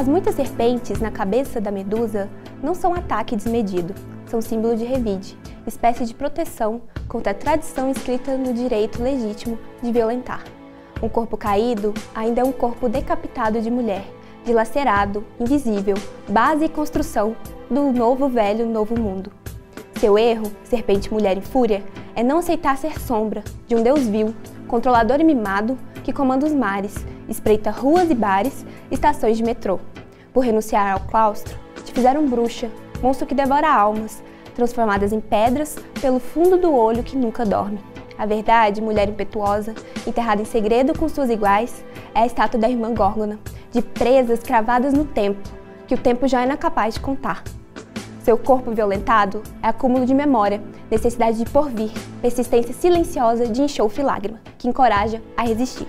As muitas serpentes na cabeça da medusa não são ataque desmedido, são símbolo de revide, espécie de proteção contra a tradição escrita no direito legítimo de violentar. Um corpo caído ainda é um corpo decapitado de mulher, dilacerado, invisível, base e construção do novo velho novo mundo. Seu erro, serpente mulher em fúria, é não aceitar ser sombra de um deus vil, controlador e mimado que comanda os mares, espreita ruas e bares, estações de metrô. Por renunciar ao claustro, te fizeram bruxa, monstro que devora almas, transformadas em pedras pelo fundo do olho que nunca dorme. A verdade, mulher impetuosa, enterrada em segredo com suas iguais, é a estátua da irmã Górgona, de presas cravadas no tempo, que o tempo já é incapaz de contar. Seu corpo violentado é acúmulo de memória, necessidade de porvir, persistência silenciosa de enxofre e lágrima, que encoraja a resistir.